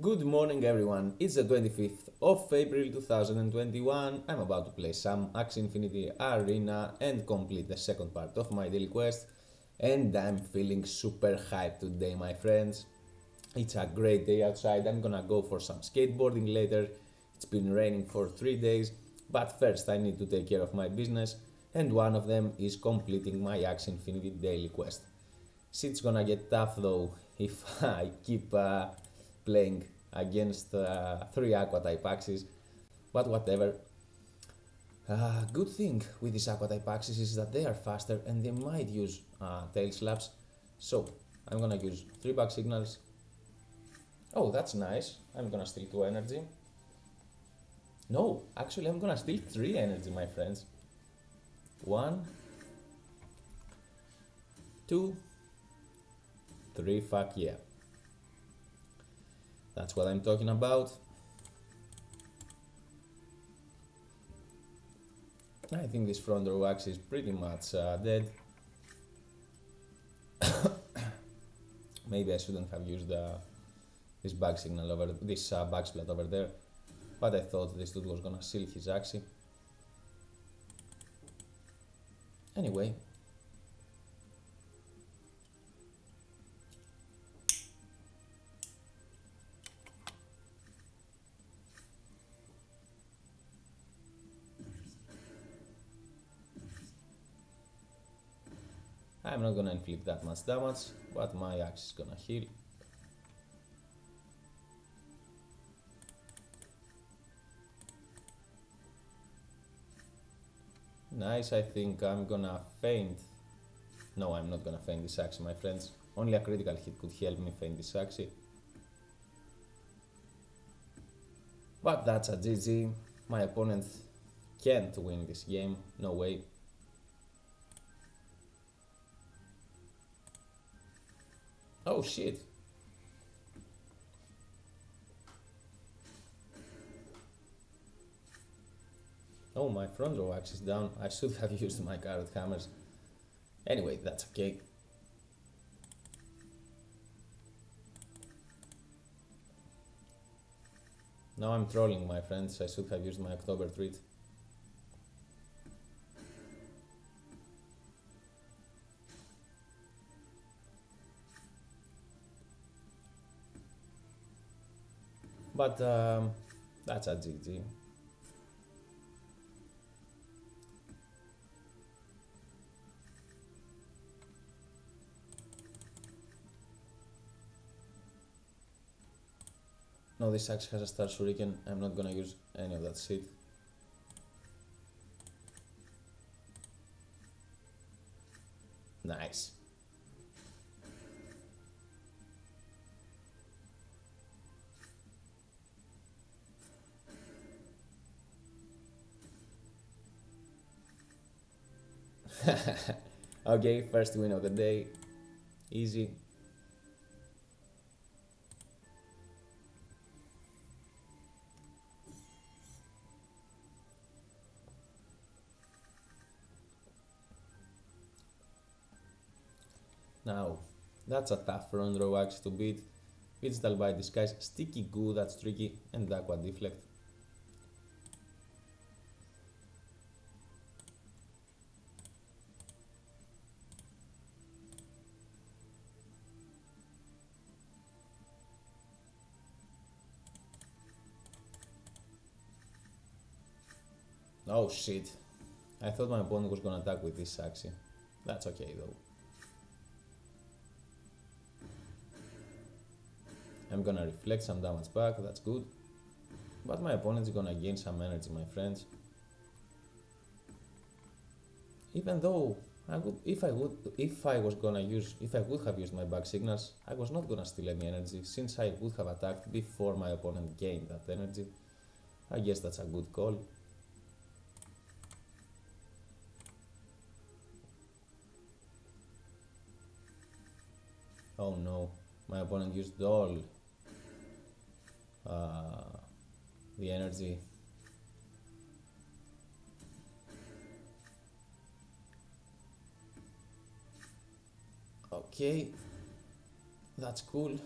Good morning everyone, it's the 25th of April 2021. I'm about to play some Axie Infinity Arena and complete the second part of my daily quest and I'm feeling super hyped today my friends. It's a great day outside, I'm gonna go for some skateboarding later. It's been raining for 3 days, but first I need to take care of my business and one of them is completing my Axie Infinity daily quest. Shit's gonna get tough though if I keep uh, playing against uh, three aqua type axies, but whatever. Uh, good thing with these aqua type axies is that they are faster and they might use uh, tail slaps. So I'm gonna use three bug signals. Oh, that's nice. I'm gonna steal two energy. No, actually, I'm gonna steal three energy, my friends. One, two, three. Fuck yeah. That's what I'm talking about. I think this front row axis is pretty much uh, dead. Maybe I shouldn't have used uh, this bug signal over this uh, bug splat over there, but I thought this dude was gonna seal his axis. Anyway, I'm not gonna inflict that much damage, but my axe is gonna heal. Nice, I think I'm gonna faint. No, I'm not gonna faint this axe, my friends. Only a critical hit could help me faint this axe. But that's a GG. My opponent can't win this game, no way. Oh shit. Oh, my front row axe is down. I should have used my carrot hammers. Anyway, that's okay. Now I'm trolling my friends. I should have used my October treat. But um, that's a GG. No, this axe has a star shuriken. I'm not gonna use any of that shit. Nice. okay, first win of the day. Easy. Now, that's a tough front row axe to beat. Vegetal Bite Disguise, Sticky Goo, that's tricky, and Aqua Deflect. Shit. I thought my opponent was gonna attack with this Axie. That's okay though. I'm gonna reflect some damage back, that's good. But my opponent is gonna gain some energy, my friends. Even though I would, if I would, if I was gonna use, if I would have used my bug signals, I was not gonna steal any energy since I would have attacked before my opponent gained that energy. I guess that's a good call. Oh no, my opponent used all uh, the energy. Okay, that's cool.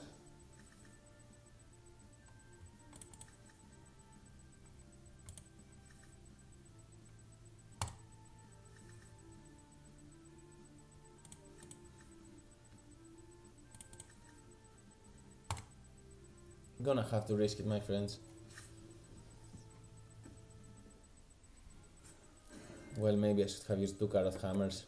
Gonna have to risk it, my friends. Well, maybe I should have used two carrot hammers.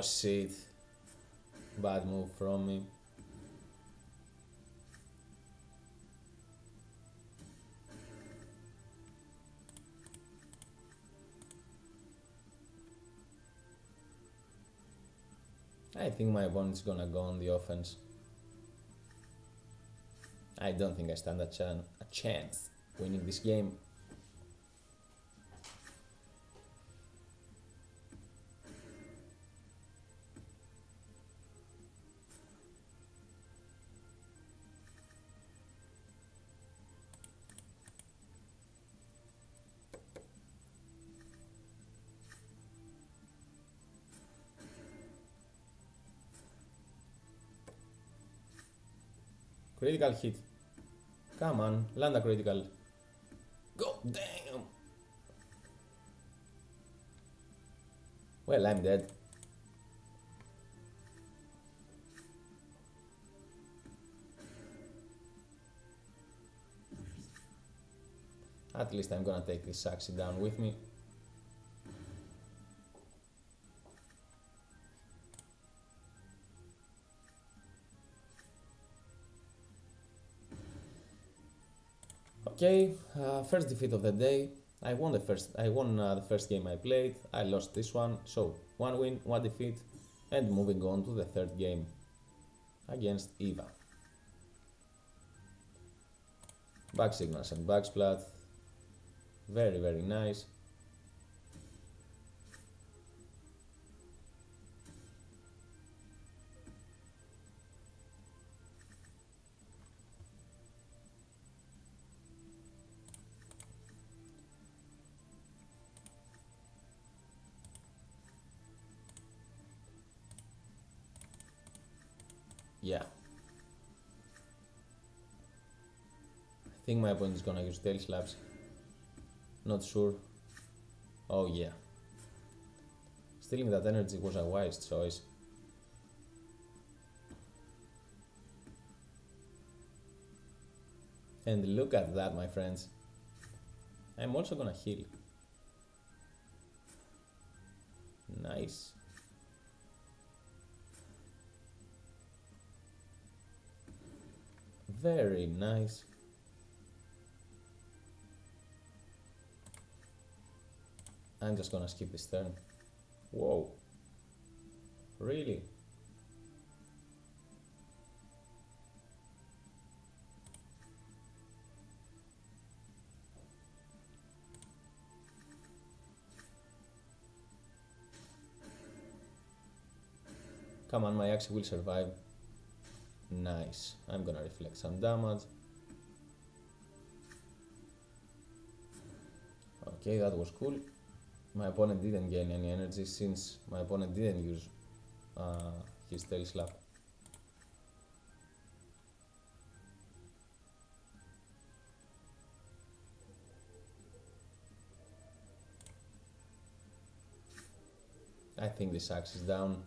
Oh shit. Bad move from me. I think my opponent's gonna go on the offense. I don't think I stand a, chan- a chance winning this game. Critical hit. Come on, land a critical. Go, damn! Well, I'm dead. At least I'm gonna take this Axie down with me. Okay, uh, first defeat of the day. I won the first. I won uh, the first game I played. I lost this one. So one win, one defeat, and moving on to the third game against Eva. Bug signals and bug splat. Very very nice. Think my opponent is gonna use tail slaps. Not sure. Oh yeah. Stealing that energy was a wise choice. And look at that, my friends. I'm also gonna heal. Nice. Very nice. I'm just gonna skip this turn. Whoa. Really? Come on, my axe will survive. Nice. I'm gonna reflect some damage. Okay, that was cool. My opponent didn't gain any energy since my opponent didn't use uh, his tail slap. I think this axe is down.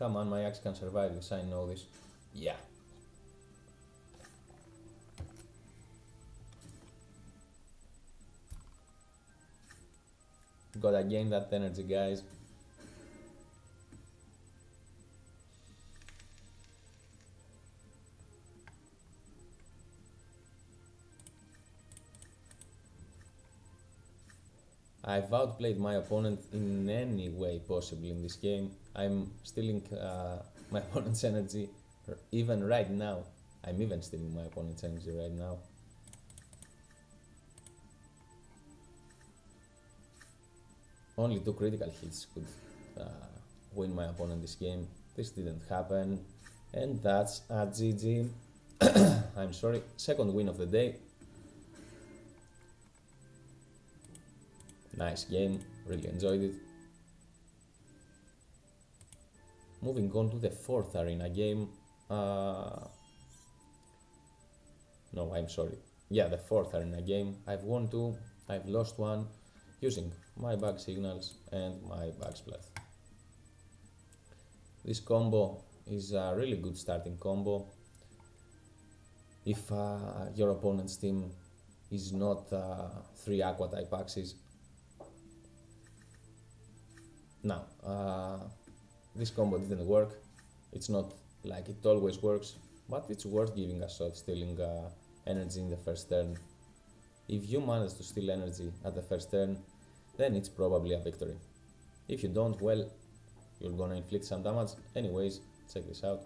Come on, my axe can survive this, I know this. Yeah. Gotta gain that energy, guys. I've outplayed my opponent in any way possible in this game. I'm stealing uh, my opponent's energy even right now. I'm even stealing my opponent's energy right now. Only two critical hits could uh, win my opponent this game. This didn't happen. And that's a GG. I'm sorry, second win of the day. Nice game, really enjoyed it. Moving on to the fourth arena game. Uh, no, I'm sorry. Yeah, the fourth arena game. I've won two, I've lost one using my bug signals and my bug splat. This combo is a really good starting combo. If uh, your opponent's team is not uh, three aqua type axes. Now, uh, this combo didn't work. It's not like it always works, but it's worth giving a shot stealing uh, energy in the first turn. If you manage to steal energy at the first turn, then it's probably a victory. If you don't, well, you're gonna inflict some damage. Anyways, check this out.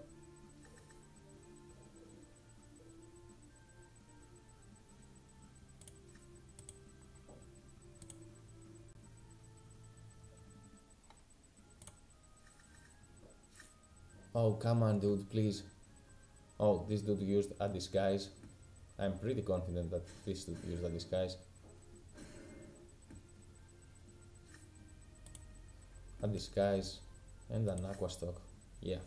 Oh, come on, dude, please. Oh, this dude used a disguise. I'm pretty confident that this dude used a disguise. A disguise and an aqua stock. Yeah.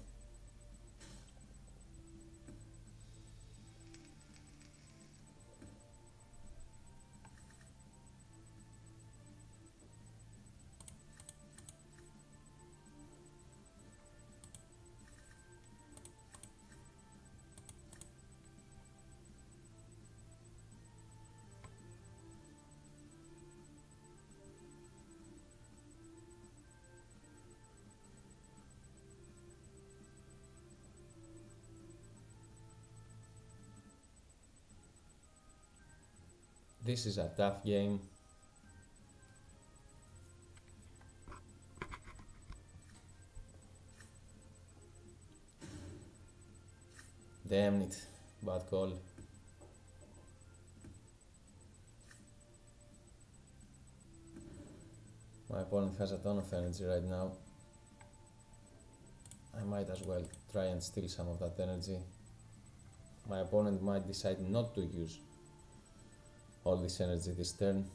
This is a tough game. Damn it, bad call. My opponent has a ton of energy right now. I might as well try and steal some of that energy. My opponent might decide not to use all this energy this turn.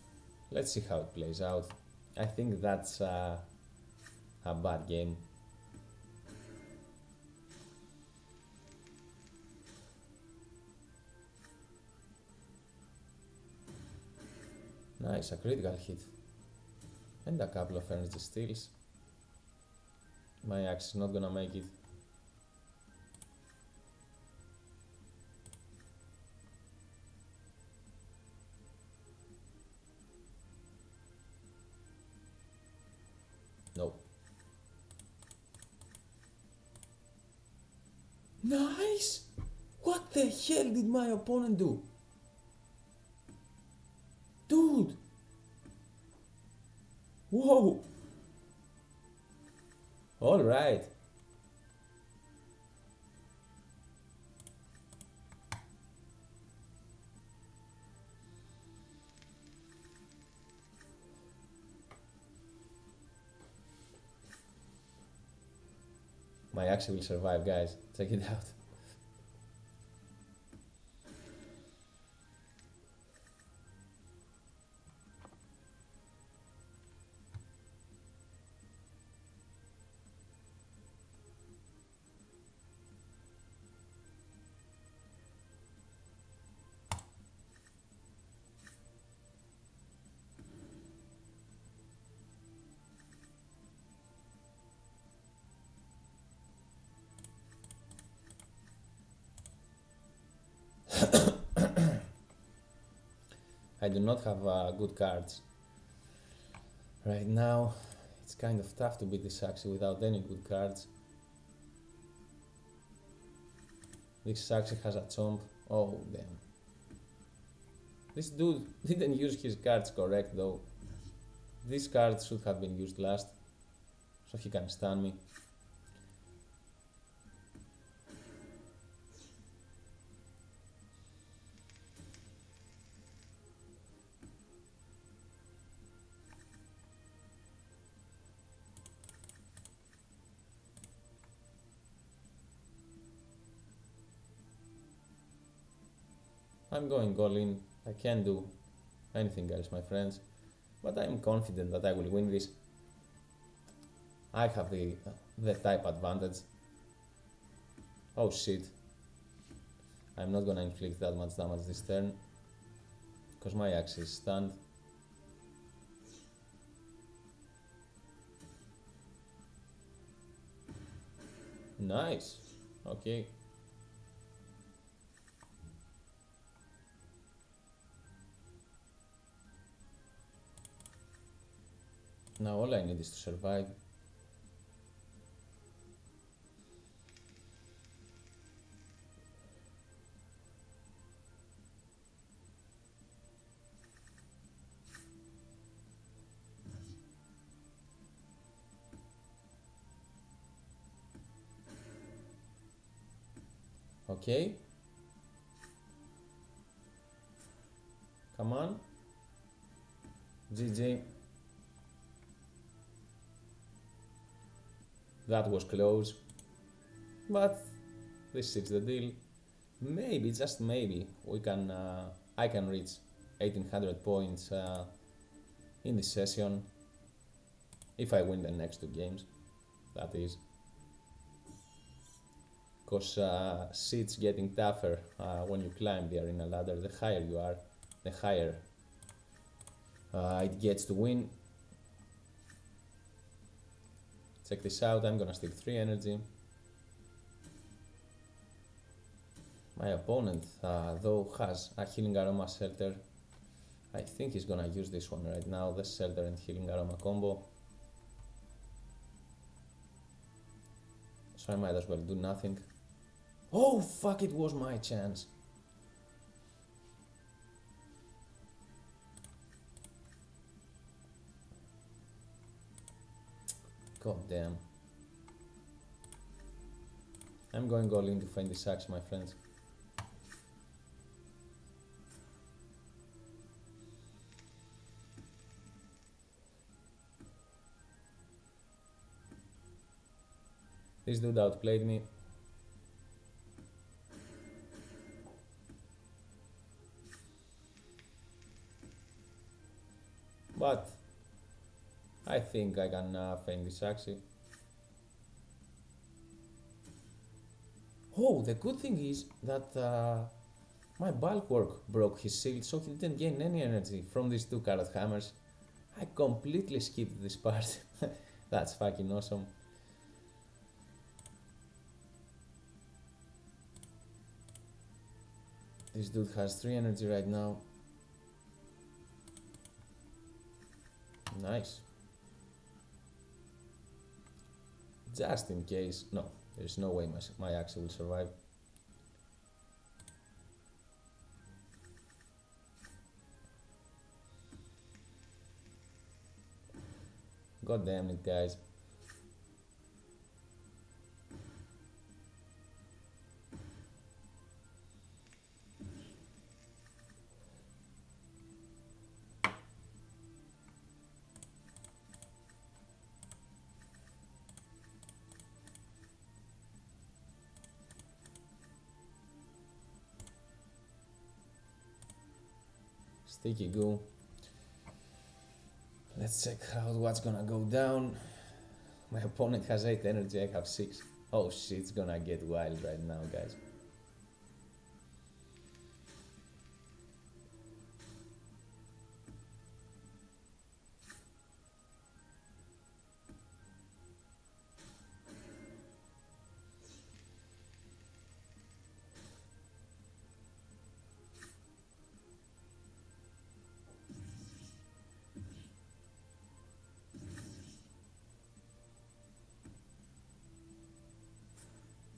Let's see how it plays out. I think that's uh, a bad game. Nice, a critical hit. And a couple of energy steals. My axe is not gonna make it. The hell did my opponent do? Dude! Whoa! Alright. My axe will survive, guys. Check it out. I do not have uh, good cards. Right now, it's kind of tough to beat this Axie without any good cards. This Axie has a chomp. Oh, damn. This dude didn't use his cards correct though. This card should have been used last, so he can stun me. I'm going all in. I can't do anything else, my friends. But I'm confident that I will win this. I have the, the type advantage. Oh shit. I'm not gonna inflict that much damage this turn. Because my axe is stunned. Nice. Okay. Now all I need is to survive. Okay. Come on. GG. That was close. But this is the deal. Maybe, just maybe, we can. Uh, I can reach 1800 points uh, in this session if I win the next two games. That is. Because uh, getting tougher uh, when you climb the arena ladder. The higher you are, the higher uh, it gets to win. Check this out, I'm gonna stick 3 energy. My opponent, uh, though, has a Healing Aroma Shelter. I think he's gonna use this one right now, the Shelter and Healing Aroma combo. So I might as well do nothing. Oh fuck, it was my chance. God damn. I'm going all in to find this axe, my friends. This dude outplayed me. But I think I can uh, feign this actually. Oh, the good thing is that uh, my bulwark broke his shield, so he didn't gain any energy from these two carrot hammers. I completely skipped this part. That's fucking awesome. This dude has 3 energy right now. Nice. Just in case. No, there's no way my, my axe will survive. God damn it, guys. Sticky goo. Let's check out what's gonna go down. My opponent has 8 energy, I have 6. Oh shit, it's gonna get wild right now, guys.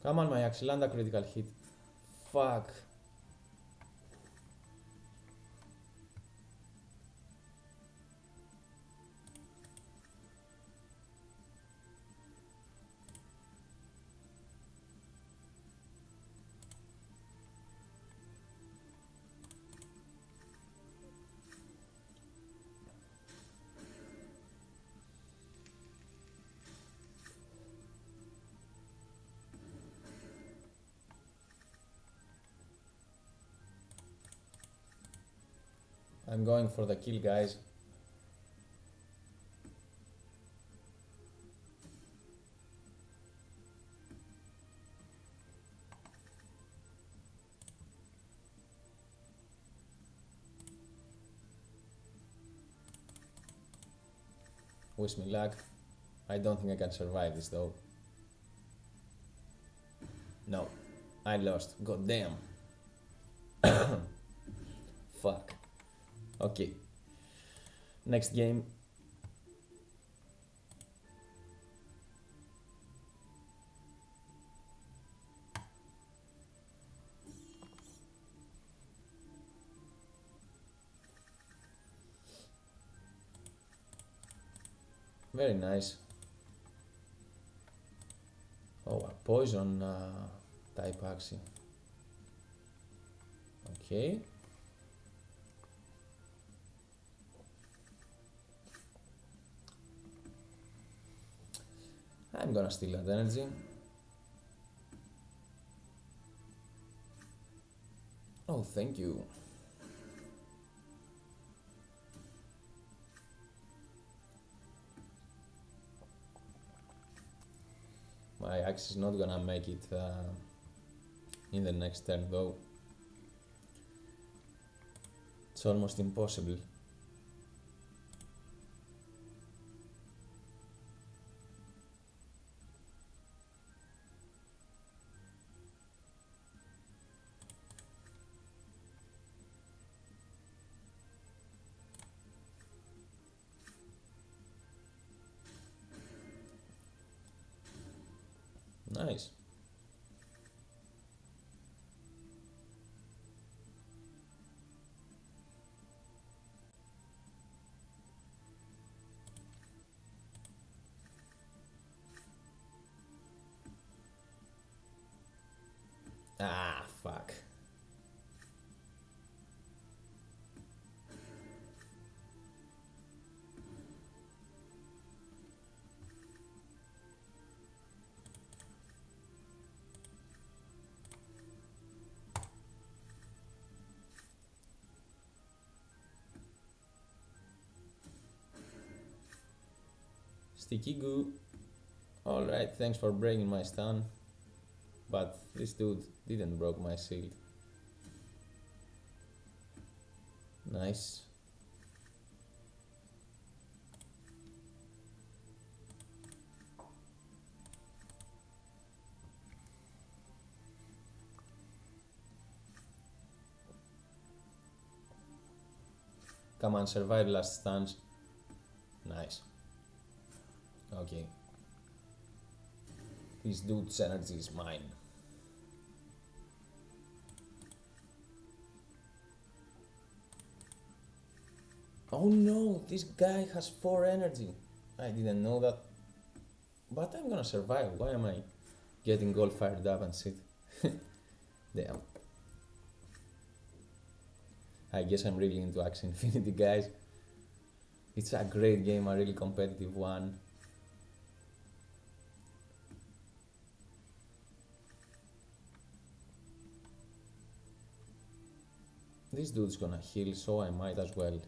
Come on, my Axelanda critical hit. Fuck. I'm going for the kill, guys. Wish me luck. I don't think I can survive this though. No, I lost. God damn. Fuck. Okay. Next game. Very nice. Oh, a poison uh, type. Okay. I'm gonna steal that energy. Oh, thank you. My axe is not gonna make it uh, in the next turn though. It's almost impossible. Nice. Sticky goo. Alright, thanks for breaking my stun. But this dude didn't broke my shield. Nice. Come on, survive last stuns. Nice. Okay. This dude's energy is mine. Oh no, this guy has 4 energy. I didn't know that. But I'm gonna survive. Why am I getting all fired up and shit? Damn. I guess I'm really into Axie Infinity, guys. It's a great game, a really competitive one. This dude's gonna heal, so I might as well.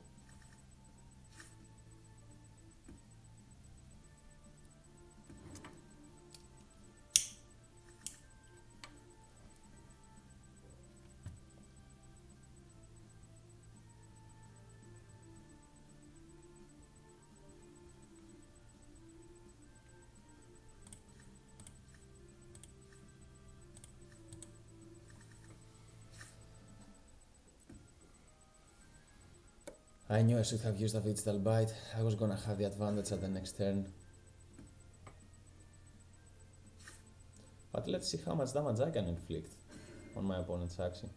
I knew I should have used a Vegetal Bite. I was gonna have the advantage at the next turn. But let's see how much damage I can inflict on my opponent's action.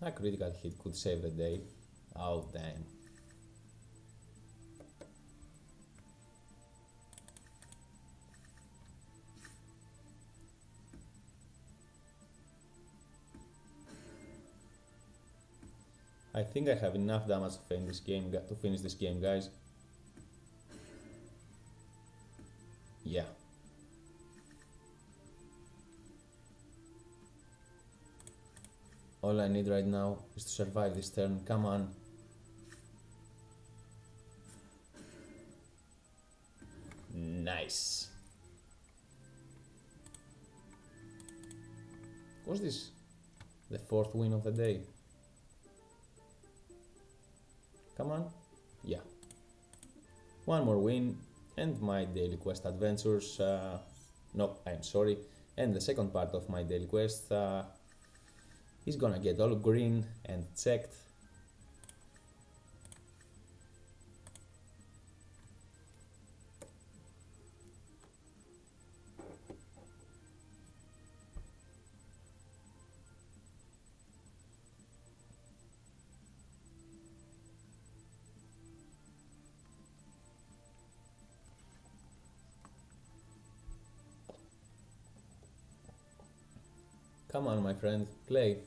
A critical hit could save the day. Oh damn. I think I have enough damage to finish this game, to finish this game, guys. Yeah. All I need right now is to survive this turn. Come on. Nice. Was this the fourth win of the day? Come on. Yeah. One more win and my daily quest adventures. Uh, no, I'm sorry. And the second part of my daily quest uh, is gonna get all green and checked. Come on, my friend, play.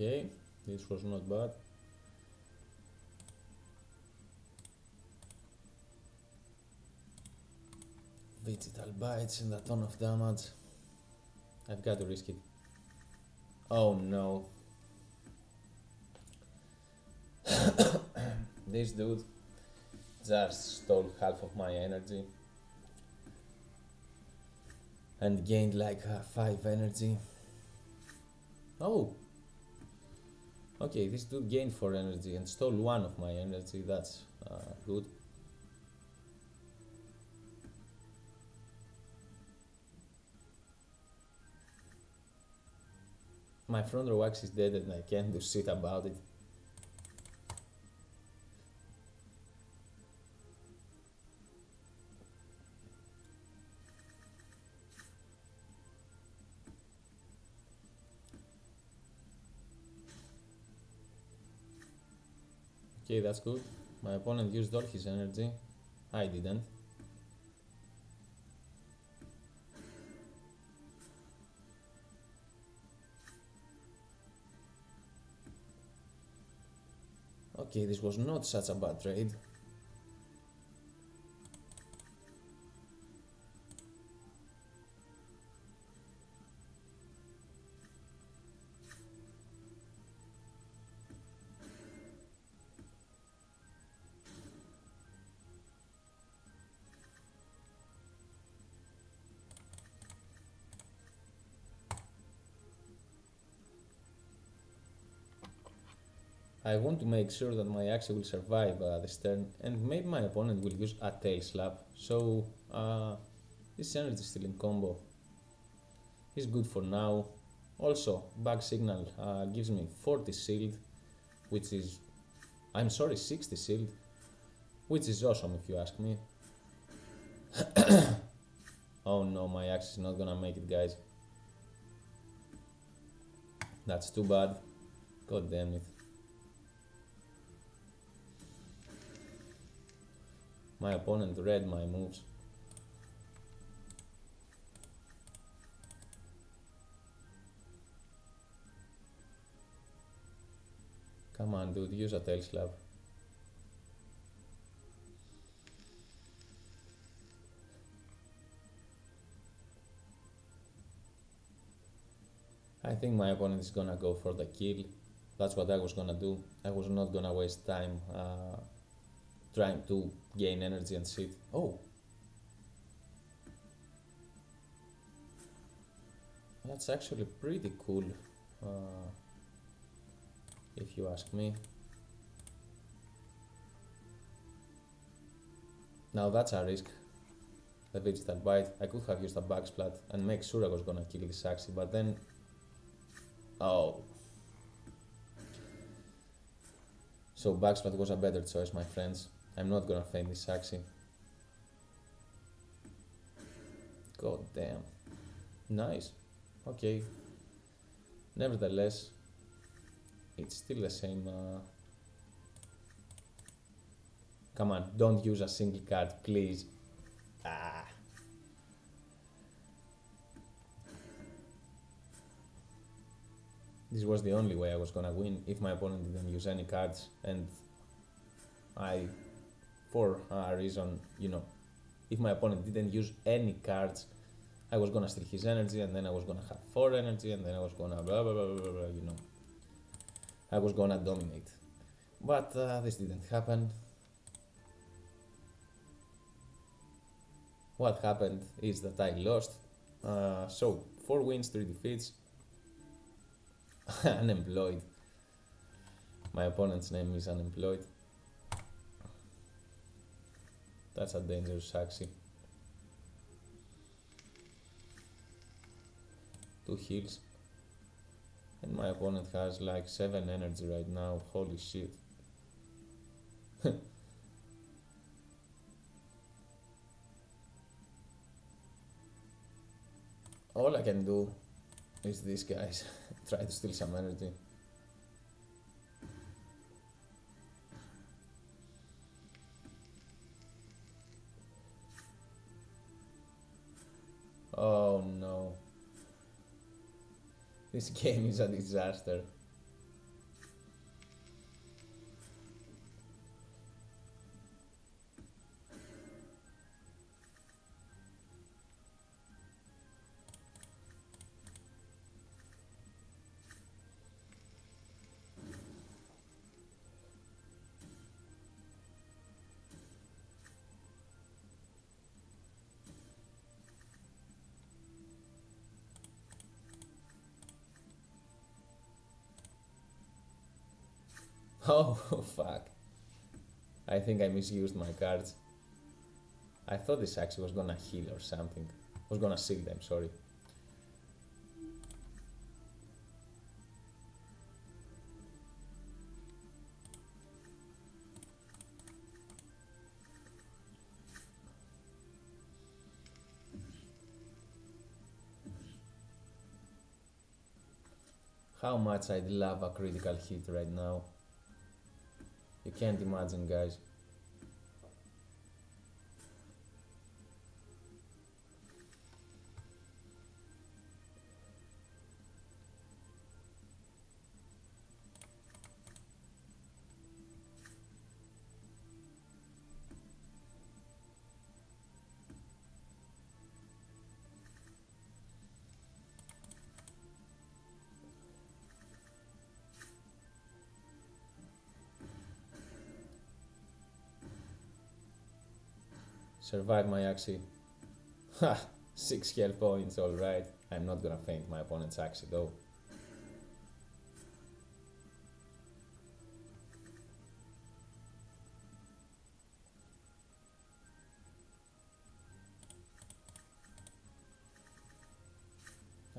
Okay, this was not bad. Vegetal bites and a ton of damage. I've got to risk it. Oh no. this dude just stole half of my energy and gained like uh, 5 energy. Oh, Okay, this dude gained 4 energy and stole 1 of my energy, that's uh, good. My front row axe is dead and I can't do shit about it. That's good. My opponent used all his energy. I didn't. Okay, this was not such a bad trade. I want to make sure that my axe will survive uh, this turn and maybe my opponent will use a tail slap. So uh, this energy stealing combo. Is good for now. Also bug signal uh, gives me 40 shield which is I'm sorry 60 shield which is awesome if you ask me. Oh no my axe is not gonna make it guys. That's too bad. God damn it My opponent read my moves. Come on, dude, use a tail slap. I think my opponent is gonna go for the kill. That's what I was gonna do. I was not gonna waste time uh, trying to gain energy and shit. Oh. That's actually pretty cool, uh, if you ask me. Now that's a risk. The Vegetal Bite. I could have used a bug splat and make sure I was gonna kill this Axie, but then... Oh. So bug splat was a better choice, my friends. I'm not gonna feint this Axie. God damn. Nice. Okay. Nevertheless, it's still the same. Uh... Come on, don't use a single card, please. Ah. This was the only way I was gonna win if my opponent didn't use any cards and I, for a reason, you know, if my opponent didn't use any cards, I was gonna steal his energy and then I was gonna have 4 energy and then I was gonna blah blah blah blah, blah you know. I was gonna dominate. But uh, this didn't happen. What happened is that I lost. Uh, so, 4 wins, 3 defeats. unemployed. My opponent's name is unemployed. That's a dangerous axie. Two heals. And my opponent has like 7 energy right now. Holy shit. All I can do is these guys try to steal some energy. Oh no. This game is a disaster. Oh, fuck. I think I misused my cards. I thought this actually was gonna heal or something. Was gonna seal them, sorry. How much I'd love a critical hit right now. You can't imagine, guys. Survive my axie. Ha! 6 health points, alright. I'm not gonna faint my opponent's axie though.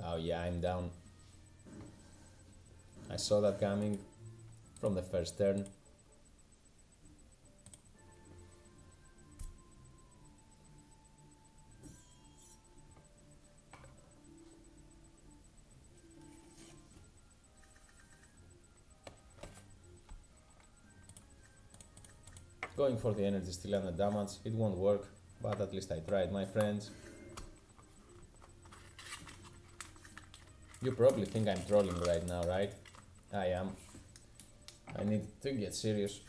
Oh yeah, I'm down. I saw that coming from the first turn. Going for the energy steal and the damage, it won't work, but at least I tried, my friends. You probably think I'm trolling right now, right? I am. I need to get serious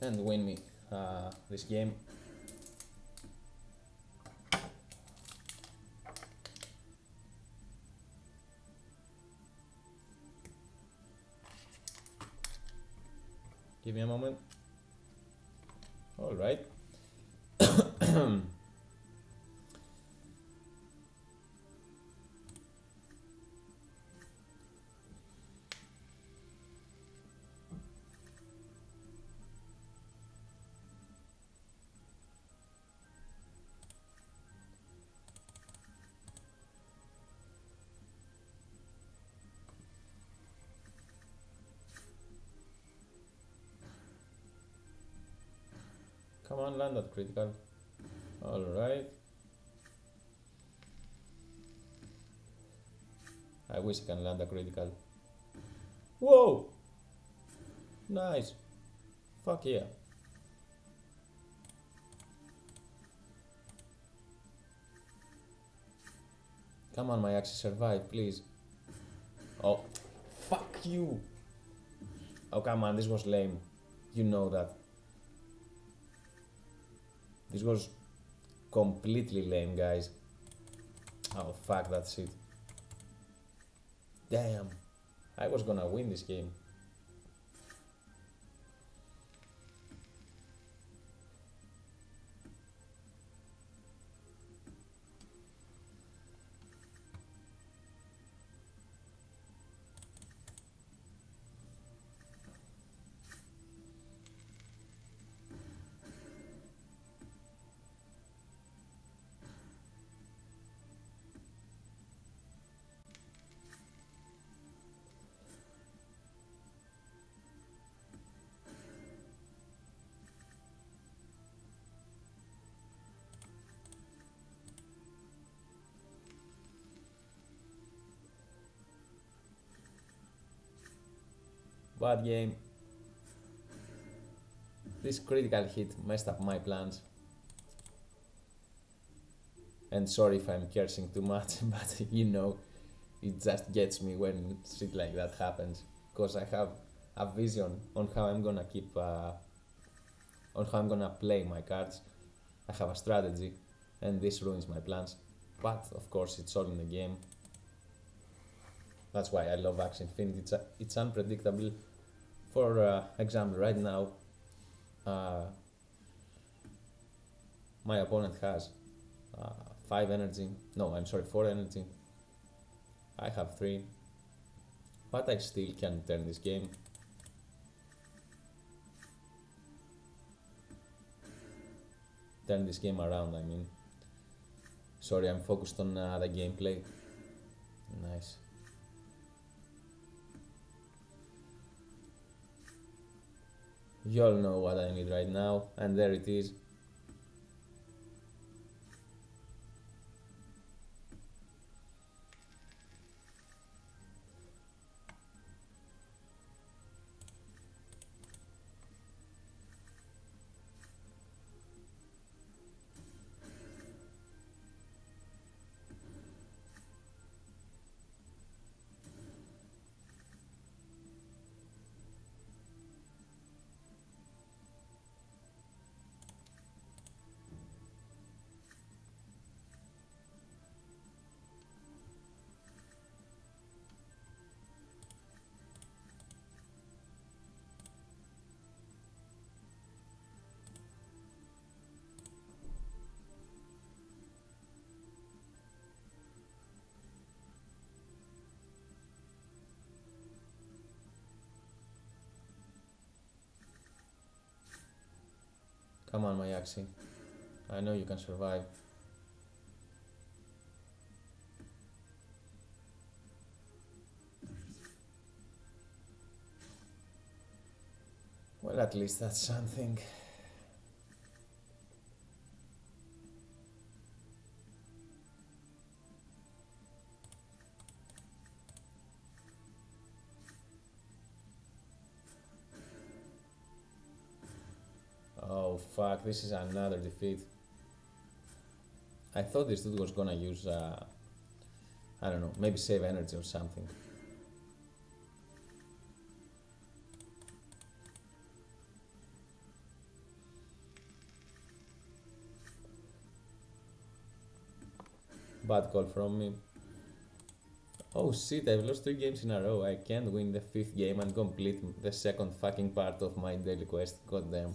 and win me uh, this game. Give me a moment. Right. Come on, land that critical. Alright. I wish I can land a critical. Whoa! Nice. Fuck yeah. Come on, my axis, survive, please. Oh, fuck you! Oh, come on, this was lame. You know that. This was completely lame, guys. Oh, fuck that shit. Damn. I was gonna win this game. Bad game. This critical hit messed up my plans. And sorry if I'm cursing too much, but you know, it just gets me when shit like that happens. Because I have a vision on how I'm gonna keep, uh, on how I'm gonna play my cards. I have a strategy, and this ruins my plans. But of course, it's all in the game. That's why I love Axie Infinity. It's, it's unpredictable. For uh, example, right now, uh, my opponent has uh, 5 energy. No, I'm sorry, 4 energy. I have 3. But I still can turn this game. Turn this game around, I mean. Sorry, I'm focused on uh, the gameplay. Nice. You all know what I need right now, and there it is. Come on, my Axie. I know you can survive. Well, at least that's something. Fuck, this is another defeat. I thought this dude was gonna use, uh, I don't know, maybe save energy or something. Bad call from me. Oh shit, I've lost three games in a row. I can't win the fifth game and complete the second fucking part of my daily quest. God damn.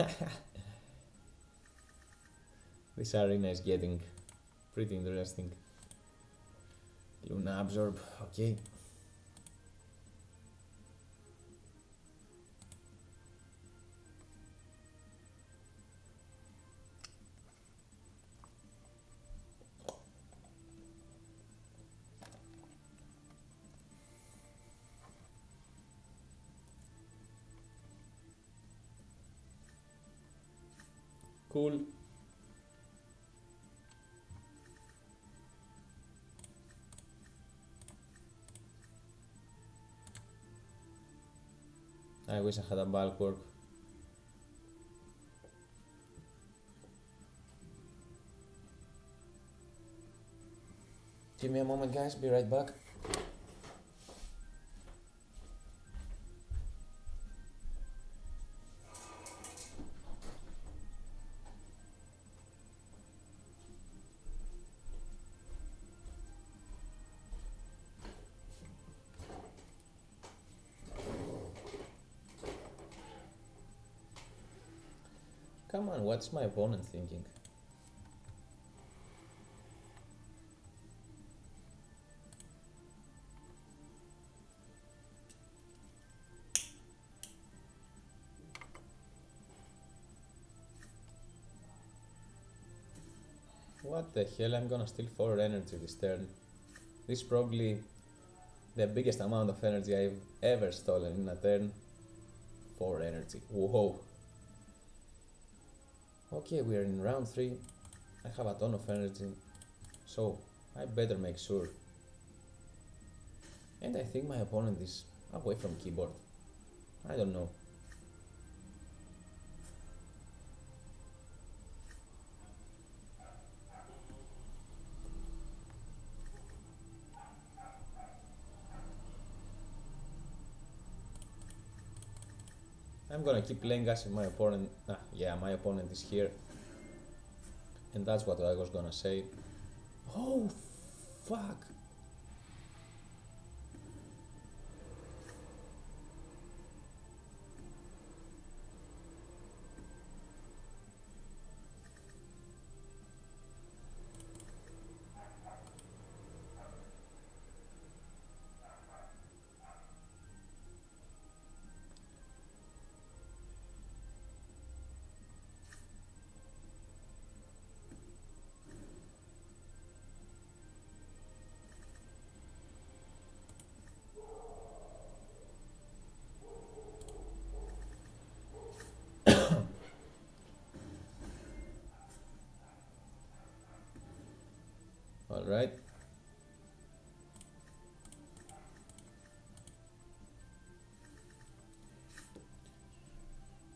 this arena is getting pretty interesting. Luna absorb, okay. Cool. I wish I had a Bulkwark. Give me a moment guys, be right back. What's my opponent thinking? What the hell, I'm gonna steal 4 energy this turn. This is probably the biggest amount of energy I've ever stolen in a turn. 4 energy. Whoa. Okay, we are in round 3. I have a ton of energy. So, I better make sure. And I think my opponent is away from keyboard. I don't know. I'm gonna keep playing as if my opponent. Ah, yeah, my opponent is here. And that's what I was gonna say. Oh, fuck.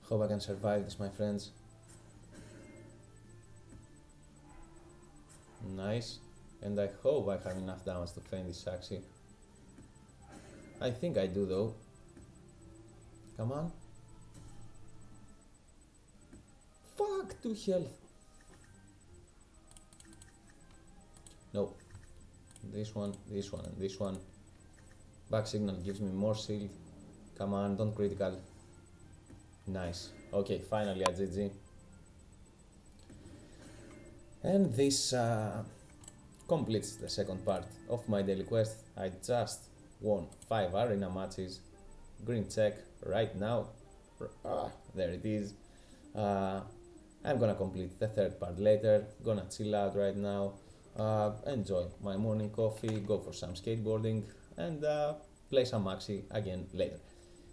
Hope I can survive this, my friends. Nice. And I hope I have enough damage to feint this Axie. I think I do though. Come on. Fuck, two health. No. This one, this one, and this one. Bug signal gives me more shield. Come on, don't critical. Nice. Okay, finally a GG. And this uh, completes the second part of my daily quest. I just won 5 arena matches. Green check right now. Ah, there it is. Uh, I'm gonna complete the third part later. Gonna chill out right now. Uh, enjoy my morning coffee, go for some skateboarding, and uh, play some Axie again later.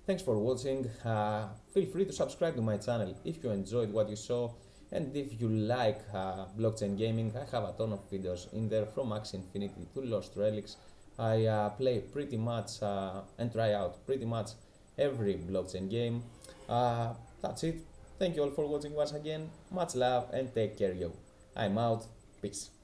Thanks for watching. Uh, feel free to subscribe to my channel if you enjoyed what you saw. And if you like uh, blockchain gaming, I have a ton of videos in there from Axie Infinity to Lost Relics. I uh, play pretty much uh, and try out pretty much every blockchain game. Uh, that's it. Thank you all for watching once again. Much love and take care, yo. I'm out. Peace.